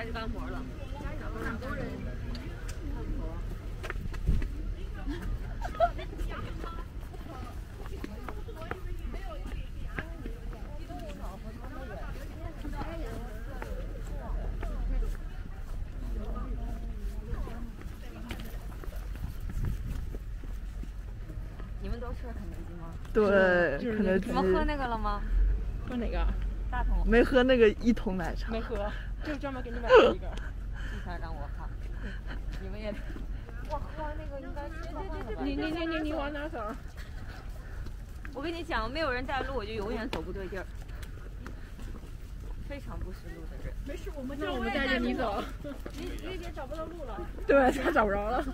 开始干活了。你们都吃了肯德基吗？对，肯德基你们喝那个了吗？喝哪个？大桶。没喝那个一桶奶茶。没喝，就专门给你买了一个。第三让我喝，你们也。我喝那个应该你你你你你往哪走？我跟你讲，没有人带路，我就永远走不对劲儿，非常不识路的人。没事，我们那我们带着你走。你你已经找不到路了。对，他找不着了。